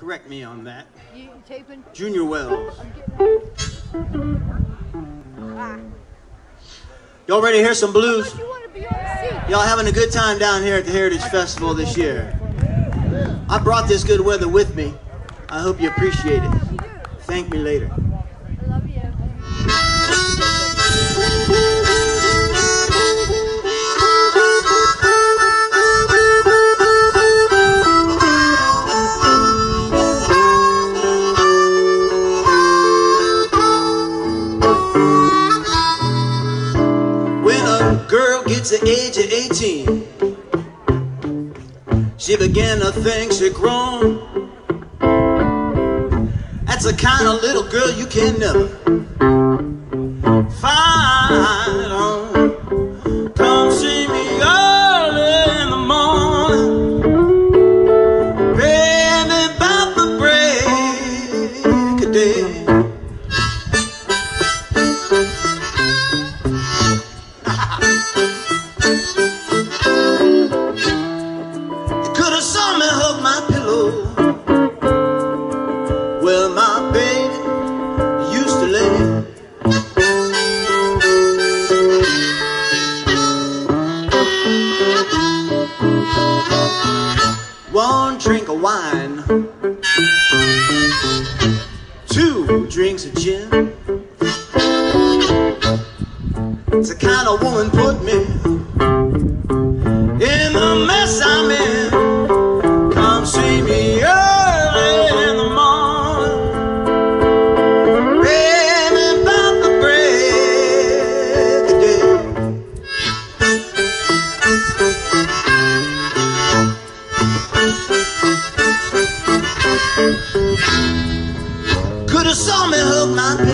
Correct me on that. You taping? Junior Wells. Ah. Y'all ready to hear some blues? You want to be on the seat? Y'all having a good time down here at the Heritage Festival this year. I brought this good weather with me. I hope you appreciate it. Thank me later. Gets the age of 18, she began to think she'd grown. That's the kind of little girl you can never find at. Come see me early in the morning, baby, about the break of day. One drink of wine, two drinks of gin.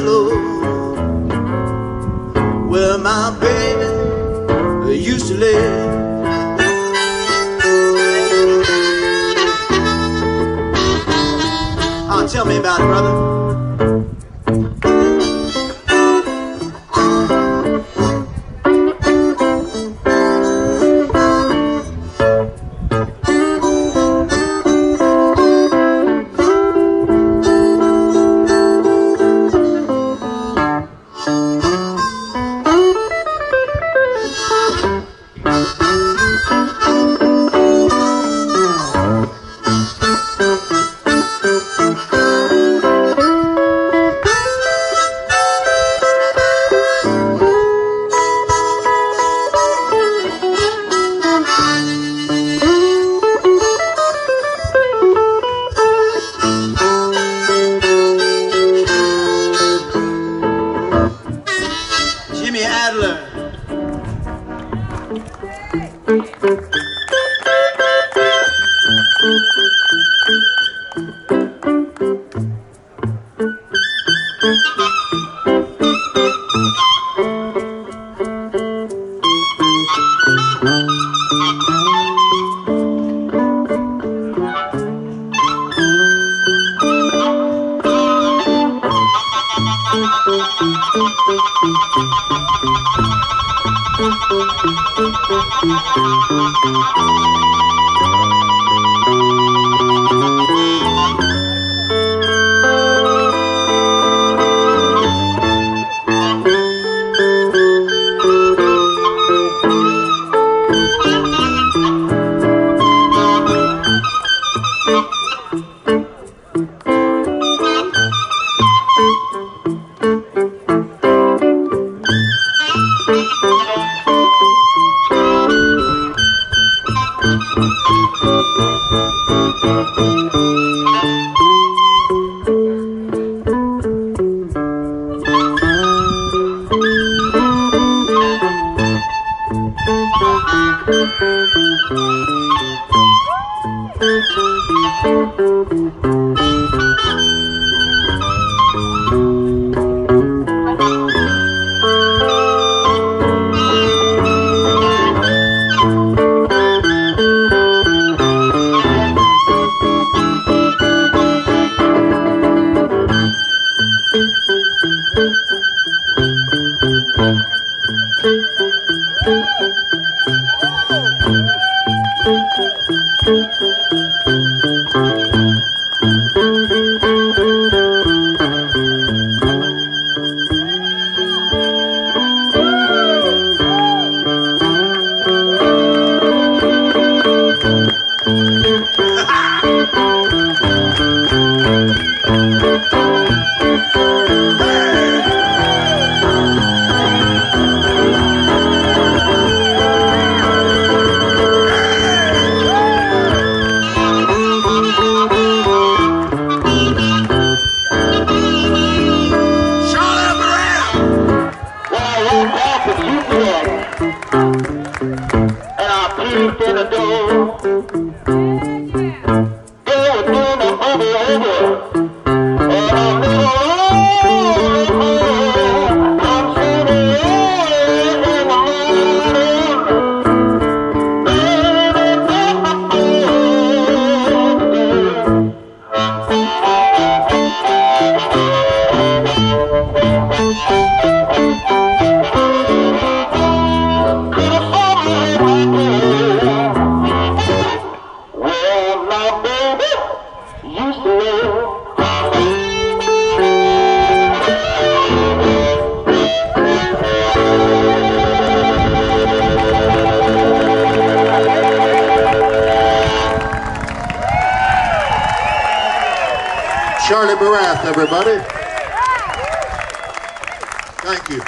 Hug where my baby used to live. Oh, tell me about it, brother. Jimmy Adler. Thank you. どんどんどんどんどんどんどん。Thank you. sleep in a. Barath, everybody. Thank you.